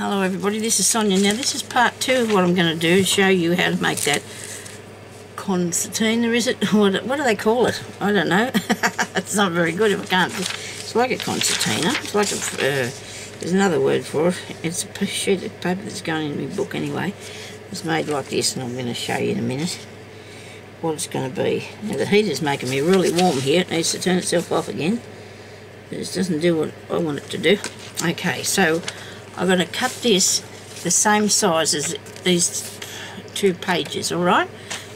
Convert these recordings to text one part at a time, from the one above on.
Hello everybody, this is Sonya. Now this is part two of what I'm going to do, show you how to make that concertina, is it? What, what do they call it? I don't know. it's not very good if I can't. It's like a concertina. It's like a, uh, there's another word for it. It's a sheet of paper that's going in my book anyway. It's made like this and I'm going to show you in a minute what it's going to be. Now the heater's making me really warm here. It needs to turn itself off again. This doesn't do what I want it to do. Okay, so I'm going to cut this the same size as these two pages, alright?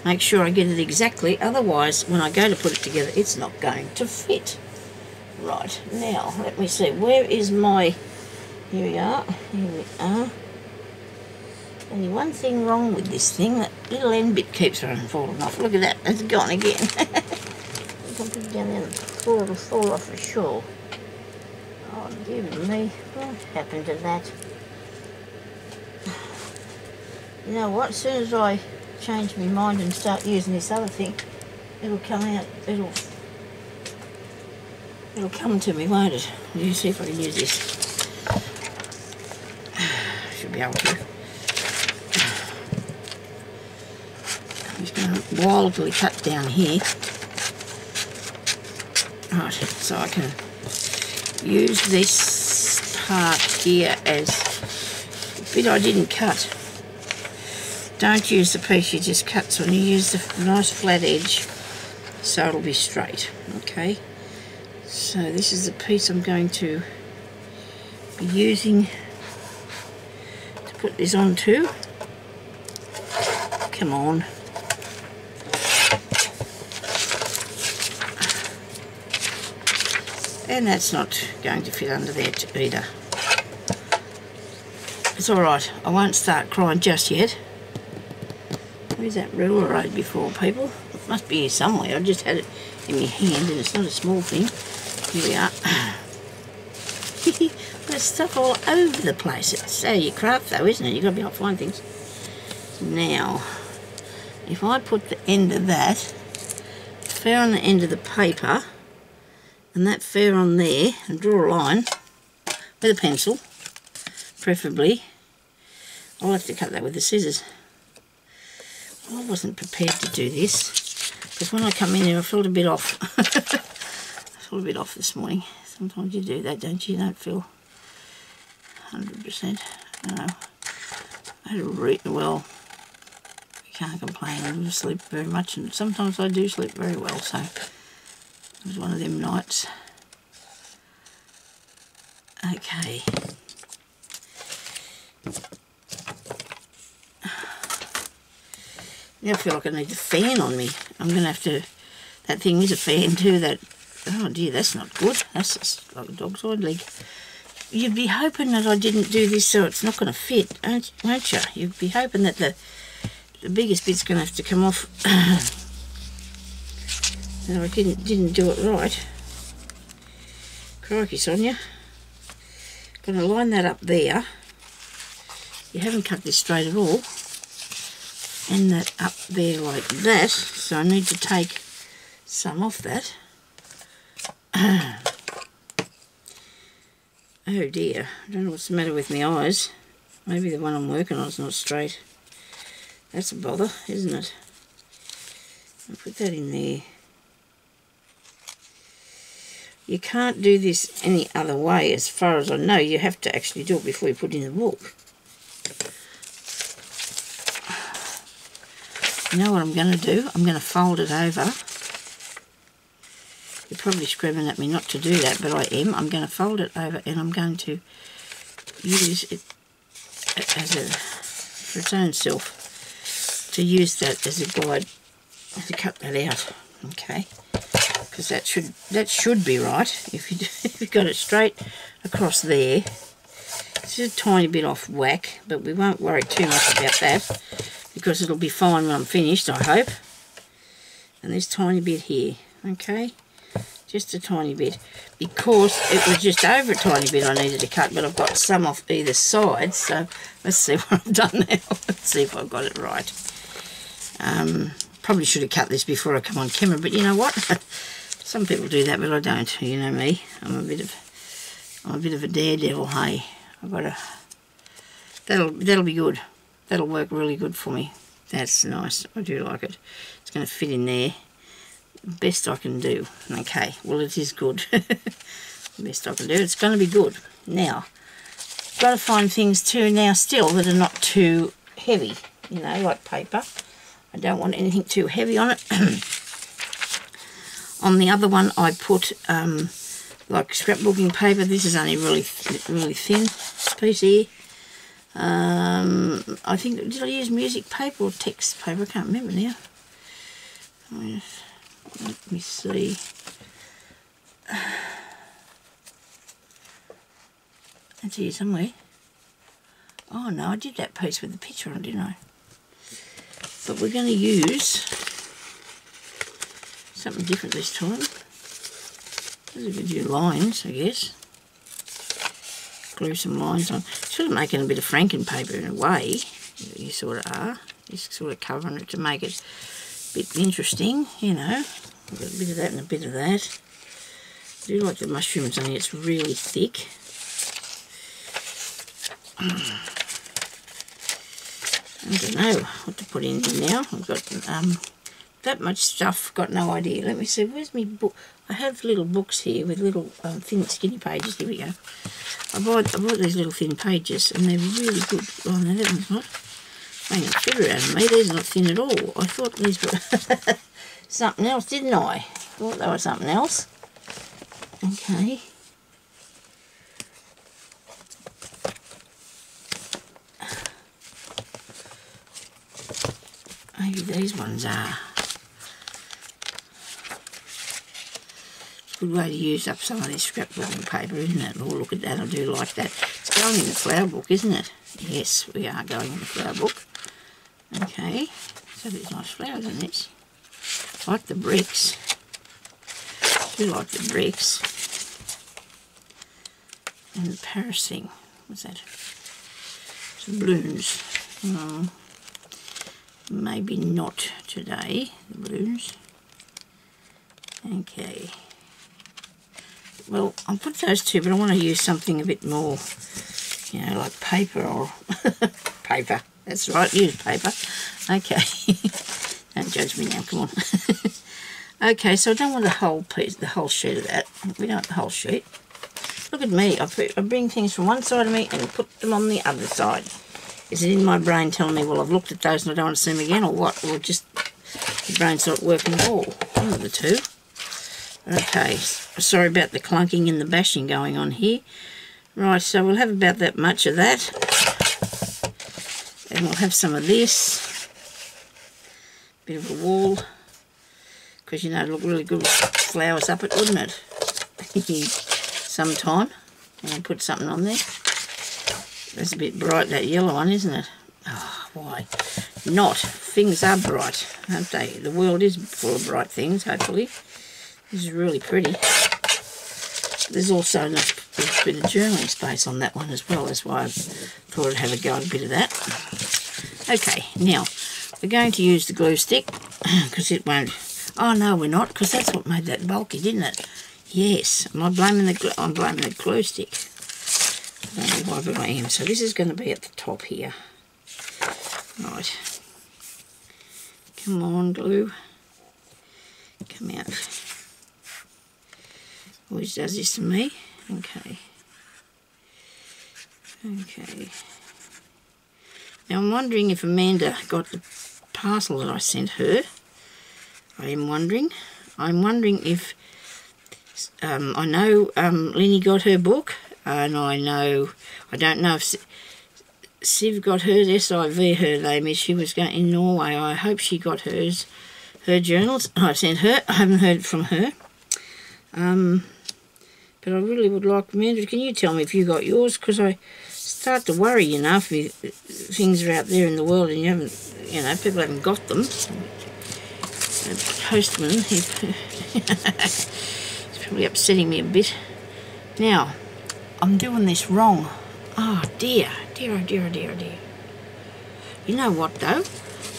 Make sure I get it exactly, otherwise when I go to put it together it's not going to fit. Right, now let me see, where is my, here we are, here we are. Only one thing wrong with this thing, that little end bit keeps on falling off. Look at that, it's gone again. I put it down there, it'll fall off for sure. Oh, dear me, what happened to that? You know what, as soon as I change my mind and start using this other thing, it'll come out, it'll, it'll come to me, won't it? You see if I can use this. Should be able to. I'm just going to wildly cut down here. Right, so I can use this part here as a bit I didn't cut. Don't use the piece you just cut, so you use the nice flat edge so it'll be straight, okay? So this is the piece I'm going to be using to put this onto. Come on. And that's not going to fit under there either. It's alright, I won't start crying just yet. Where's that ruler road before, people? It must be here somewhere. I just had it in my hand and it's not a small thing. Here we are. There's stuff all over the place. It's how you craft though, isn't it? You've got to be able to find things. Now, if I put the end of that fair on the end of the paper and that fair on there and draw a line with a pencil, preferably. I'll have to cut that with the scissors. I wasn't prepared to do this because when I come in here I felt a bit off. I felt a bit off this morning. Sometimes you do that, don't you? You don't feel 100%. No. I had re well, I can't complain. I don't sleep very much and sometimes I do sleep very well, so was one of them nights. Okay. Now I feel like I need a fan on me. I'm going to have to... That thing is a fan too. That Oh dear, that's not good. That's just like a dog's hind leg. You'd be hoping that I didn't do this so it's not going to fit, won't you? You'd be hoping that the, the biggest bit's going to have to come off. no, I didn't, didn't do it right. Crikey, Sonya. Going to line that up there. You haven't cut this straight at all. And that up there like that. So I need to take some off that. Oh dear. I don't know what's the matter with my eyes. Maybe the one I'm working on is not straight. That's a bother isn't it? I'll put that in there you can't do this any other way as far as I know you have to actually do it before you put in the book You know what I'm going to do? I'm going to fold it over. You're probably screaming at me not to do that, but I am. I'm going to fold it over and I'm going to use it as a, for its own self, to use that as a guide to cut that out, okay? Because that should that should be right. If you if you got it straight across there, it's a tiny bit off whack, but we won't worry too much about that because it'll be fine when I'm finished, I hope. And this tiny bit here, okay? Just a tiny bit. Because it was just over a tiny bit I needed to cut, but I've got some off either side, so let's see what I've done now. let's see if I've got it right. Um, probably should have cut this before I come on camera, but you know what? Some people do that, but I don't. You know me. I'm a bit of I'm a bit of a daredevil, hey. I've got to that'll that'll be good. That'll work really good for me. That's nice. I do like it. It's going to fit in there. Best I can do. Okay, well it is good. Best I can do. It's going to be good. Now, got to find things too now still that are not too heavy. You know, like paper. I don't want anything too heavy on it. on the other one I put um, like scrapbooking paper. This is only really really thin piece here. Um, I think, did I use music paper or text paper? I can't remember now. Let me see. It's here somewhere. Oh no, I did that piece with the picture on, didn't I? But we're going to use something different this time. These are a few lines, I guess. Glue some lines on. Sort of making a bit of franken paper in a way. You sort of are. Just sort of covering it to make it a bit interesting, you know. A bit of that and a bit of that. I do like the mushrooms only it's really thick. I don't know what to put in here now. I've got um, that much stuff, got no idea. Let me see, where's my book? I have little books here with little um, thin skinny pages. Here we go. I bought, I bought these little thin pages and they're really good. Oh no, that one's not. Hang a figure out me. These are not thin at all. I thought these were something else, didn't I? Thought they were something else. Okay. Maybe these ones are. Good way to use up some of this scrapbooking paper, isn't it? Oh, look at that, I do like that. It's going in the flower book, isn't it? Yes, we are going in the flower book. Okay, so there's nice flowers in this. I like the bricks. I do like the bricks. And the Paris thing. What's that? Some balloons. Oh, maybe not today, the balloons. Okay. Well, I'll put those two, but I want to use something a bit more, you know, like paper or paper. That's right, use paper. Okay. don't judge me now, come on. okay, so I don't want the whole piece, the whole sheet of that. We don't want the whole sheet. Look at me, I, put, I bring things from one side of me and put them on the other side. Is it in my brain telling me, well, I've looked at those and I don't want to see them again, or what? Or just the brain's not working at all? One of the two. Okay, sorry about the clunking and the bashing going on here. Right, so we'll have about that much of that. And we'll have some of this. Bit of a wall. Because, you know, it'll look really good with flowers up it, wouldn't it? Sometime. And put something on there. That's a bit bright, that yellow one, isn't it? Oh, why not? Things are bright, aren't they? The world is full of bright things, hopefully. This is really pretty. There's also enough bit of journaling space on that one as well. That's why I thought I'd have a go at a bit of that. Okay, now we're going to use the glue stick because it won't. Oh no, we're not because that's what made that bulky, didn't it? Yes, am I blaming the? I'm blaming the glue stick. I don't know why, but I am. So this is going to be at the top here. Right. Come on, glue. Come out. Always does this to me. Okay. Okay. Now I'm wondering if Amanda got the parcel that I sent her. I am wondering. I'm wondering if um, I know um, Lenny got her book, and I know I don't know if Siv got hers. S-I-V her name is. She was going in Norway. I hope she got hers. Her journals. I sent her. I haven't heard from her. Um, but I really would like, Amanda, can you tell me if you got yours? Because I start to worry, you know, if you, things are out there in the world and you haven't, you know, people haven't got them. The postman, he, he's probably upsetting me a bit. Now, I'm doing this wrong. Oh dear, dear, oh dear, oh, dear, oh dear. You know what though?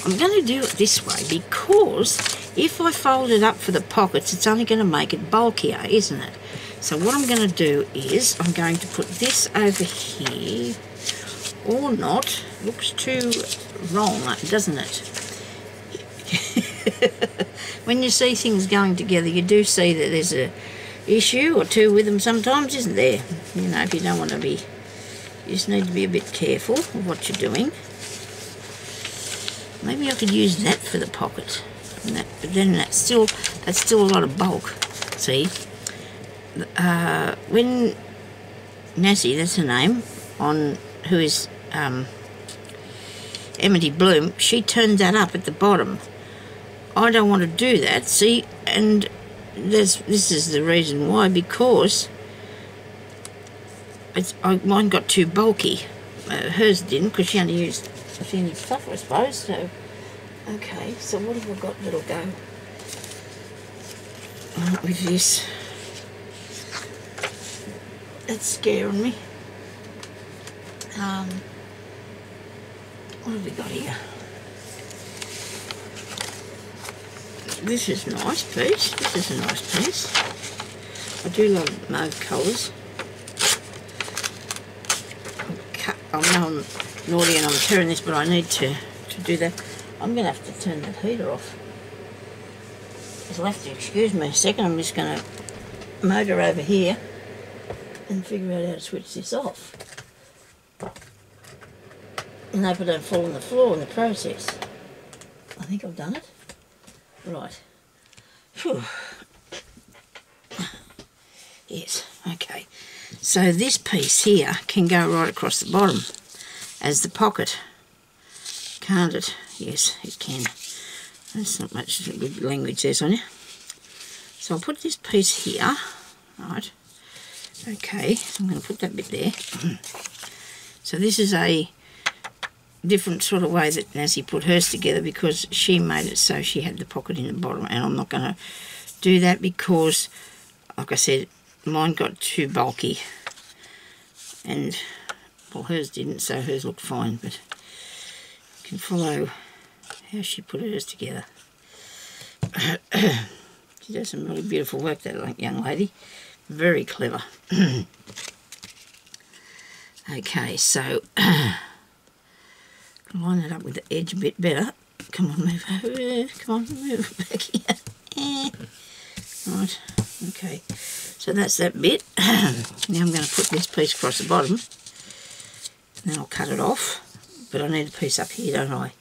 I'm going to do it this way because if I fold it up for the pockets, it's only going to make it bulkier, isn't it? So what I'm going to do is I'm going to put this over here or not. Looks too wrong, doesn't it? when you see things going together, you do see that there's a issue or two with them sometimes, isn't there? You know, if you don't want to be, you just need to be a bit careful of what you're doing. Maybe I could use that for the pocket. That, but then that's still, that's still a lot of bulk, see? Uh, when Nassie, that's her name, on who is um, Amity Bloom, she turns that up at the bottom. I don't want to do that, see, and this this is the reason why, because it's, I, mine got too bulky. Uh, hers didn't, because she only used a few stuff, I suppose, so... Okay, so what have we got that'll go with this? That's scaring me. Um, what have we got here? This is a nice piece. This is a nice piece. I do love mauve colours. I know I'm naughty and I'm tearing this, but I need to, to do that. I'm going to have to turn that heater off. You'll have to excuse me a second. I'm just going to motor over here and figure out how to switch this off. And hope I don't fall on the floor in the process. I think I've done it. Right. Whew. Yes, okay. So this piece here can go right across the bottom as the pocket. Can't it? Yes, it can. That's not much good language there, Sonya. So I'll put this piece here. Right. Okay, I'm going to put that bit there. so this is a different sort of way that Nancy put hers together because she made it so she had the pocket in the bottom and I'm not going to do that because like I said mine got too bulky. And well hers didn't so hers looked fine but you can follow how she put hers together. She does some really beautiful work that young lady very clever okay so line it up with the edge a bit better. Come on, move over. Come on, move back here. Right, okay. So that's that bit. now I'm going to put this piece across the bottom. And then I'll cut it off. But I need a piece up here, don't I?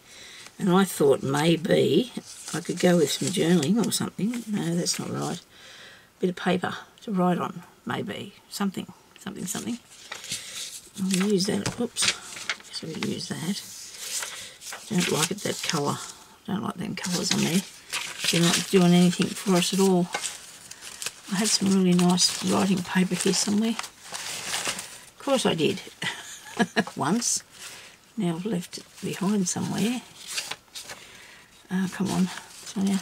And I thought maybe I could go with some journaling or something. No, that's not right. A bit of paper to write on, maybe. Something, something, something. I'll use that. Oops. So we use that. Don't like it, that colour. Don't like them colours on there. They're not doing anything for us at all. I had some really nice writing paper here somewhere. Of course I did. Once. Now I've left it behind somewhere. Oh, come on, So Sonya.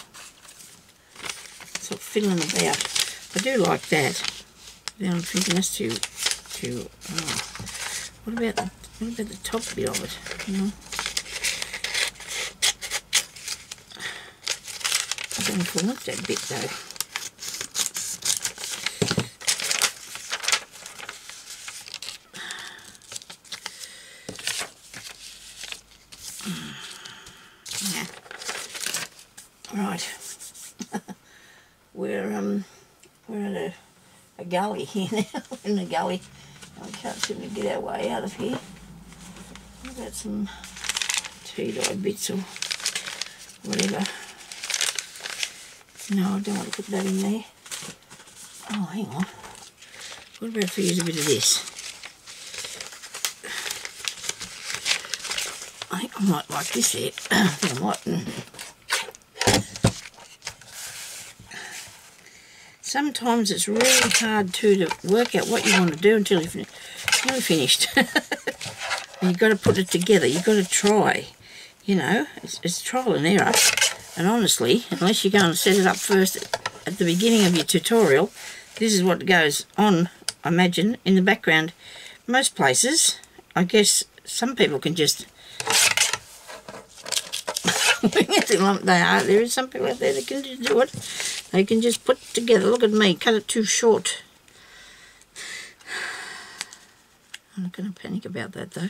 Stop fiddling about. I do like that. Then I'm thinking that's too, too, oh. Uh, what about the, what about the top bit of it, you know? I don't know if I want that bit though. Yeah. Right. we're um we're in a, a gully here now. in the gully. Oh, I can't seem to get our way out of here. We've got some tea dye bits or whatever. No, I don't want to put that in there. Oh, hang on. What about if we use a bit of this? I think I might like this here. I think I might. Sometimes it's really hard too to work out what you want to do until you've finished. you've got to put it together. You've got to try. You know, it's, it's trial and error. And honestly, unless you go and set it up first at the beginning of your tutorial, this is what goes on, I imagine, in the background. Most places, I guess some people can just they are. There is some people out there that can just do it. They can just put together. Look at me, cut it too short. I'm not going to panic about that though.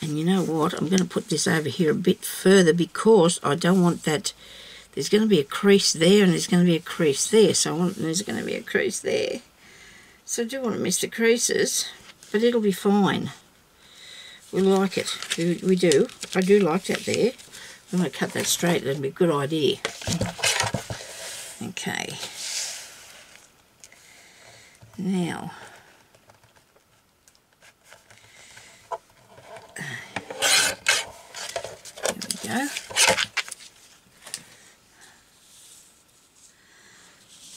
And you know what? I'm going to put this over here a bit further because I don't want that. There's going to be a crease there and there's going to be a crease there. So I want there's going to be a crease there. So I do want to miss the creases, but it'll be fine. We like it. We, we do. I do like that there. Going to cut that straight. That'd be a good idea. Okay. Now, there we go.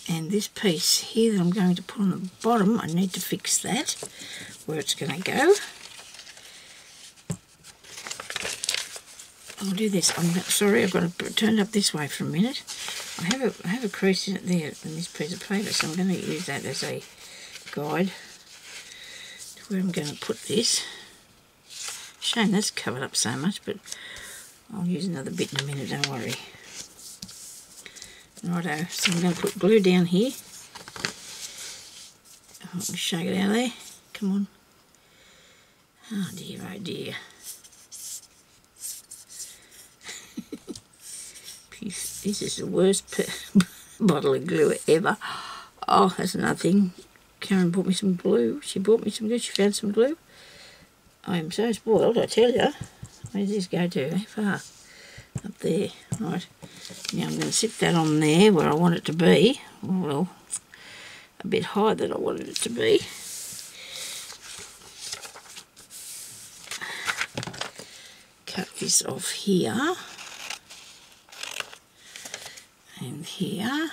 And this piece here that I'm going to put on the bottom, I need to fix that, where it's going to go. I'll do this. I'm sorry, I've got to turn it up this way for a minute. I have a I have a crease in it there in this piece of paper, so I'm going to use that as a guide to where I'm going to put this. Shame that's covered up so much, but I'll use another bit in a minute, don't worry. Righto, so I'm going to put glue down here. Oh, I'll shake it out there. Come on. Oh dear, oh dear. This is the worst bottle of glue ever. Oh, that's another thing. Karen bought me some glue. She bought me some glue. She found some glue. I am so spoiled, I tell you. Where does this go to? How far? Up there. Right. Now I'm going to sit that on there where I want it to be. Well, a bit higher than I wanted it to be. Cut this off here. And here.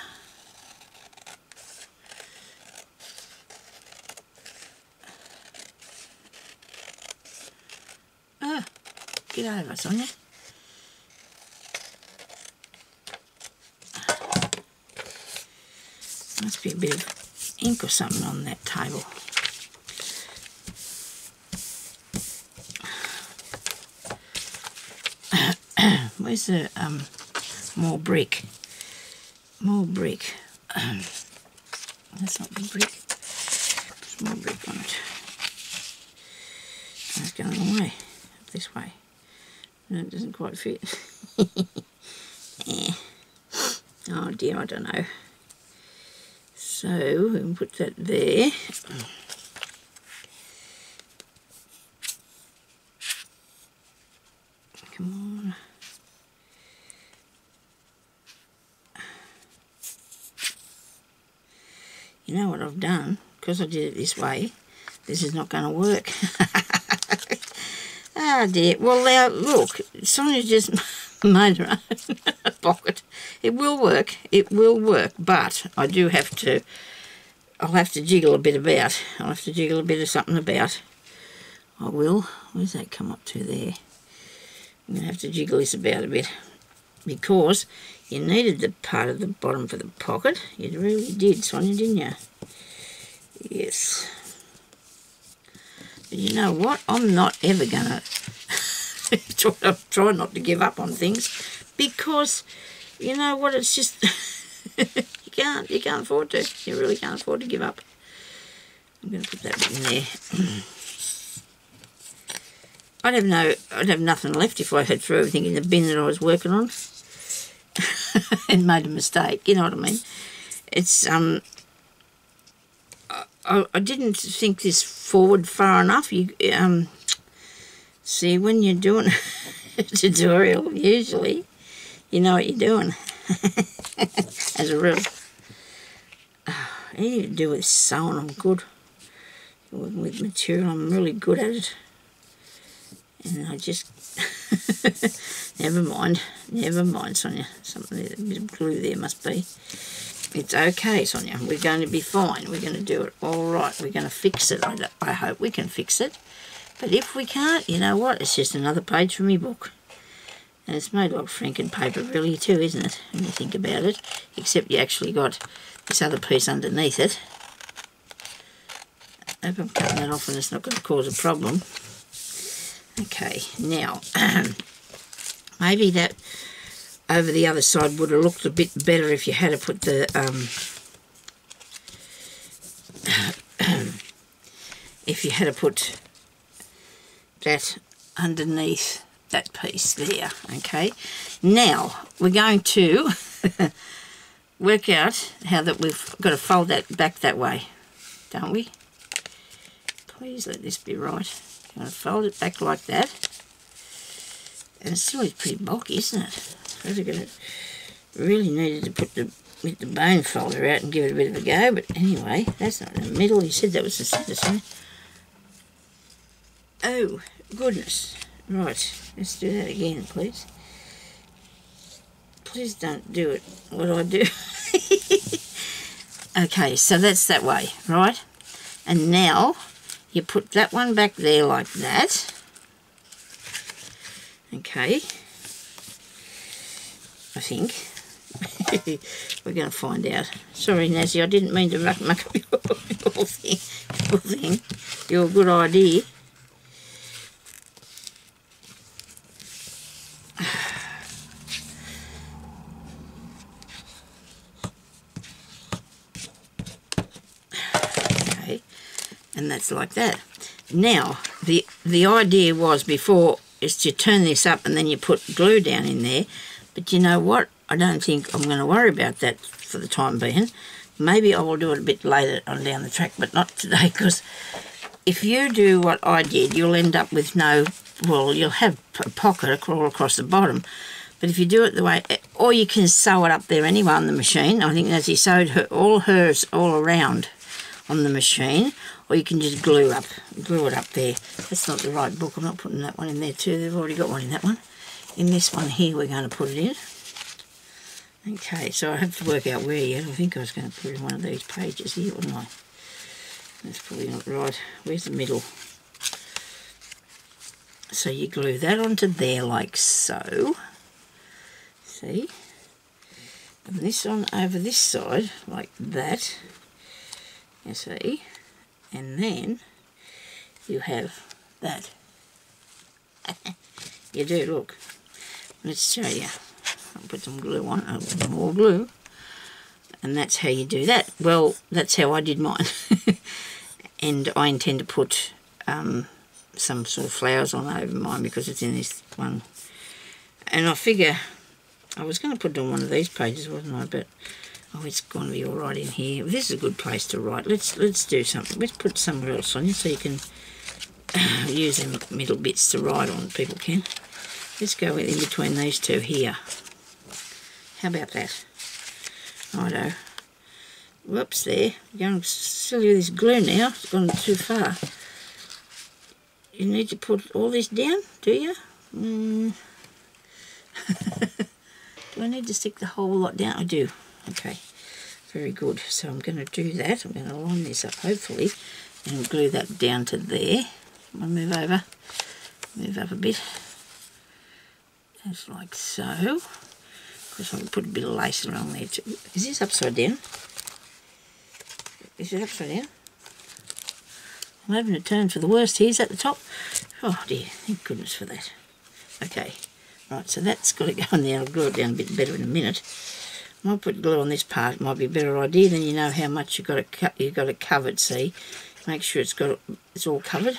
Ah, get over, Sonya. Must be a bit of ink or something on that table. Where's the um, more brick? More brick. That's not the brick. More brick on it. That's going away. This way. No, it doesn't quite fit. Oh dear, I don't know. So we put that there. Come on. You know what I've done? Because I did it this way, this is not going to work. ah dear. Well now, look, Sonya just made her own pocket. It will work. It will work. But I do have to, I'll have to jiggle a bit about. I'll have to jiggle a bit of something about. I will. Where's that come up to there? I'm going to have to jiggle this about a bit. Because you needed the part of the bottom for the pocket. You really did, Sonya, didn't you? Yes. But you know what? I'm not ever going to try, not to give up on things because you know what? It's just you can't you can't afford to. You really can't afford to give up. I'm going to put that in there. I'd have no I'd have nothing left if I had threw everything in the bin that I was working on and made a mistake. You know what I mean? It's um I, I didn't think this forward far enough you um See, when you're doing a tutorial, usually, you know what you're doing. As a rule. Anything to do with sewing, I'm good. With, with material, I'm really good at it. And I just... never mind. Never mind, Sonya. Something, a bit of glue there must be. It's okay, Sonya. We're going to be fine. We're going to do it all right. We're going to fix it. I, I hope we can fix it. But if we can't, you know what? It's just another page from my book. And it's made like Franken paper really too, isn't it? When you think about it. Except you actually got this other piece underneath it. I hope I'm cutting that off and it's not going to cause a problem. Okay, now, maybe that over the other side would have looked a bit better if you had to put the, um, if you had to put that underneath that piece there, okay? Now, we're going to work out how that we've got to fold that back that way, don't we? Please let this be right. I'm going to fold it back like that. And it still pretty bulky, isn't it? We're going to really needed to put the with the bone folder out and give it a bit of a go, but anyway, that's not in the middle. You said that was the centre, so. Oh, goodness. Right, let's do that again, please. Please don't do it what do I do. okay, so that's that way, right? And now you put that one back there like that. Okay. Think. We're going to find out. Sorry, Nazzy, I didn't mean to muck, muck up your, your, thing, your thing. Your good idea. okay, and that's like that. Now, the the idea was before is to turn this up and then you put glue down in there. But you know what? I don't think I'm going to worry about that for the time being. Maybe I will do it a bit later on down the track, but not today because if you do what I did, you'll end up with no, well, you'll have a pocket all across the bottom. But if you do it the way, or you can sew it up there anyway on the machine. I think as he sewed her, all hers all around on the machine, or you can just glue up, glue it up there. That's not the right book. I'm not putting that one in there too. They've already got one in that one. In this one here, we're going to put it in. Okay, so I have to work out where yet. I think I was going to put in one of these pages here, wasn't I? That's probably not right. Where's the middle? So you glue that onto there like so. See? And this on over this side like that. You see? And then you have that. you do, look. Let's show you. I'll put some glue on, uh, more glue. And that's how you do that. Well, that's how I did mine. and I intend to put um, some sort of flowers on over mine because it's in this one. And I figure I was going to put it on one of these pages, wasn't I? But oh, it's going to be all right in here. This is a good place to write. Let's let's do something. Let's put somewhere else on you so you can use them middle bits to write on. People can. Let's go in between these two here. How about that? Righto. Whoops there. Going silly with this glue now. It's gone too far. You need to put all this down, do you? Mm. do I need to stick the whole lot down? I do. Okay. Very good. So I'm going to do that. I'm going to line this up, hopefully, and glue that down to there. I'll move over. Move up a bit. Just like so. Because I can put a bit of lace around there too. Is this upside down? Is it upside down? I'm having a turn for the worst. Here's at the top. Oh dear, thank goodness for that. Okay, right, so that's got to go in there. I'll glue it down a bit better in a minute. I might put glue on this part. It might be a better idea. Then you know how much you've got to cut. You've got it covered. See, make sure it's got it's all covered.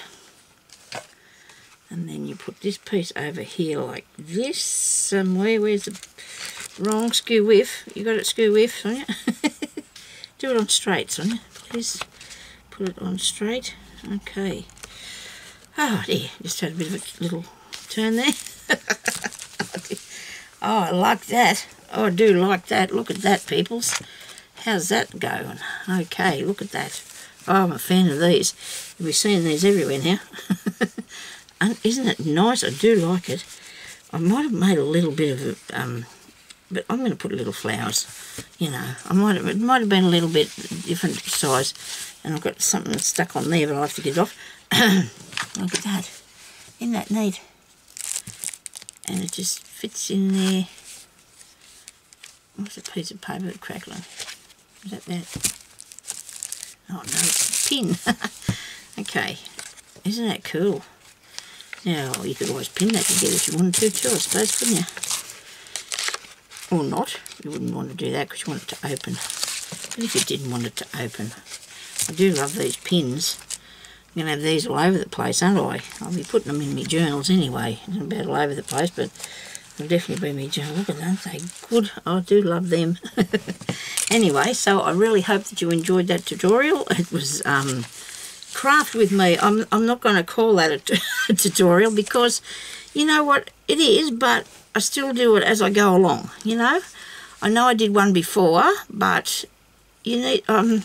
And then you put this piece over here like this somewhere. Where's the wrong skew whiff. You got it skew whiff, Sonya? Do it on straight, Sonya, please. Put it on straight. Okay. Oh dear, just had a bit of a little turn there. oh, I like that. Oh, I do like that. Look at that, peoples. How's that going? Okay, look at that. Oh, I'm a fan of these. We're seeing these everywhere now. and isn't it nice? I do like it. I might have made a little bit of um, but I'm going to put little flowers. You know, I might have, it might have been a little bit different size, and I've got something stuck on there, but I'll have to get it off. Look at that. Isn't that neat? And it just fits in there. What's a piece of paper crackling? Is that that? Oh no, it's a pin. okay, isn't that cool? Now, you could always pin that together if you wanted to too, I suppose, couldn't you? or not. You wouldn't want to do that because you want it to open. But if you didn't want it to open, I do love these pins. I'm going to have these all over the place, aren't I? I'll be putting them in my journals anyway. About all over the place, but they'll definitely be my journal. Look at them, they good. I do love them. anyway, so I really hope that you enjoyed that tutorial. It was um, craft with me. I'm, I'm not going to call that a, a tutorial because you know what it is, but I still do it as I go along, you know. I know I did one before, but you need, um,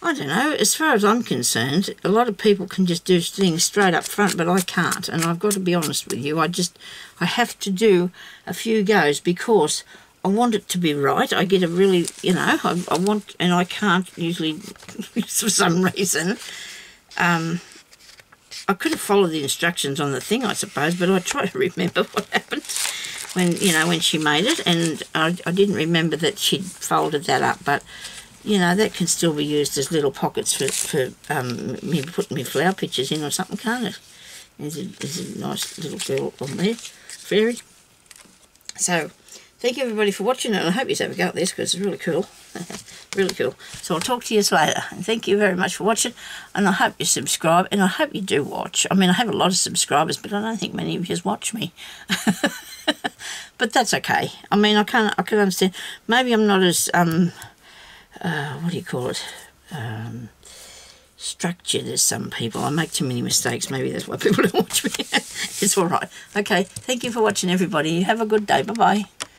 I don't know, as far as I'm concerned, a lot of people can just do things straight up front, but I can't, and I've got to be honest with you, I just, I have to do a few goes because I want it to be right. I get a really, you know, I, I want, and I can't usually, for some reason, um, I could have followed the instructions on the thing, I suppose, but I try to remember what happened when, you know, when she made it, and I, I didn't remember that she'd folded that up, but, you know, that can still be used as little pockets for, for um, me putting my flower pictures in or something, can't it? There's a, there's a nice little girl on there, fairy. So, thank you everybody for watching, and I hope you have a go at this, because it's really cool. really cool. So I'll talk to you later. And thank you very much for watching. And I hope you subscribe. And I hope you do watch. I mean, I have a lot of subscribers, but I don't think many of you watch me. but that's okay. I mean, I can't. I can understand. Maybe I'm not as um, uh, what do you call it? Um, structured as some people. I make too many mistakes. Maybe that's why people don't watch me. it's all right. Okay. Thank you for watching, everybody. You have a good day. Bye bye.